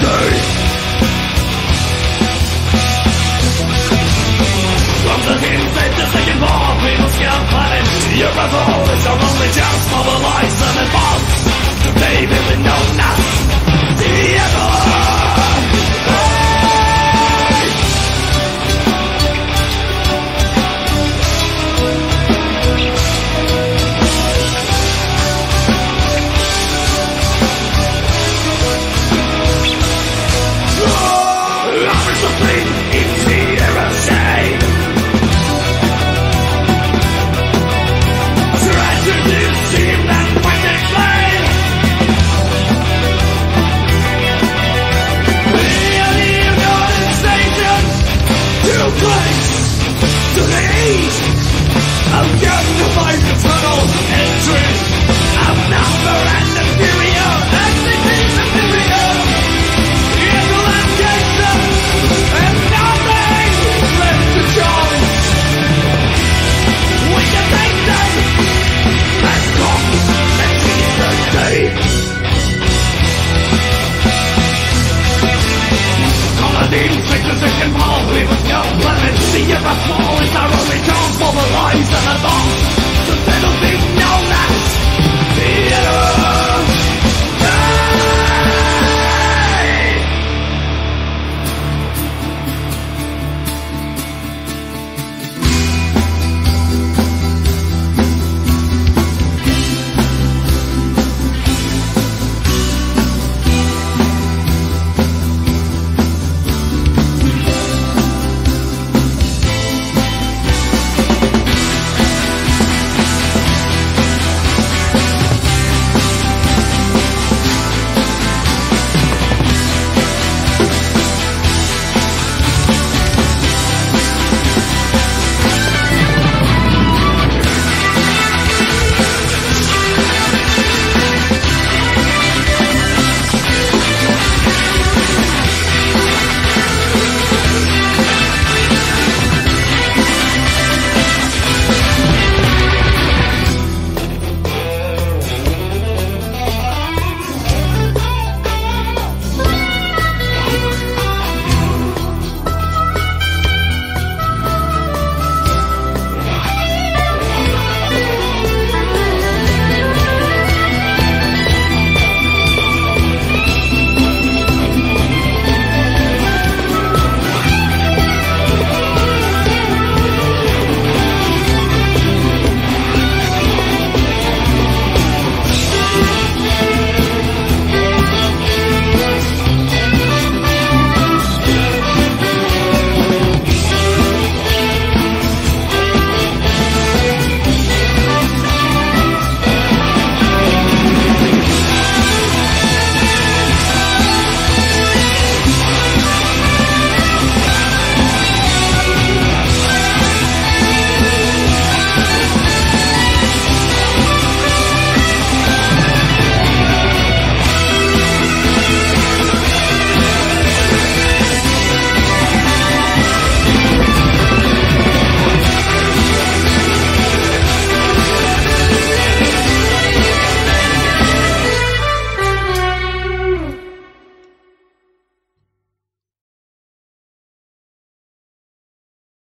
Thursday. crucifixion pole We must go. Let me see if I fall It's our only chance for the lives and the bombs settle penalty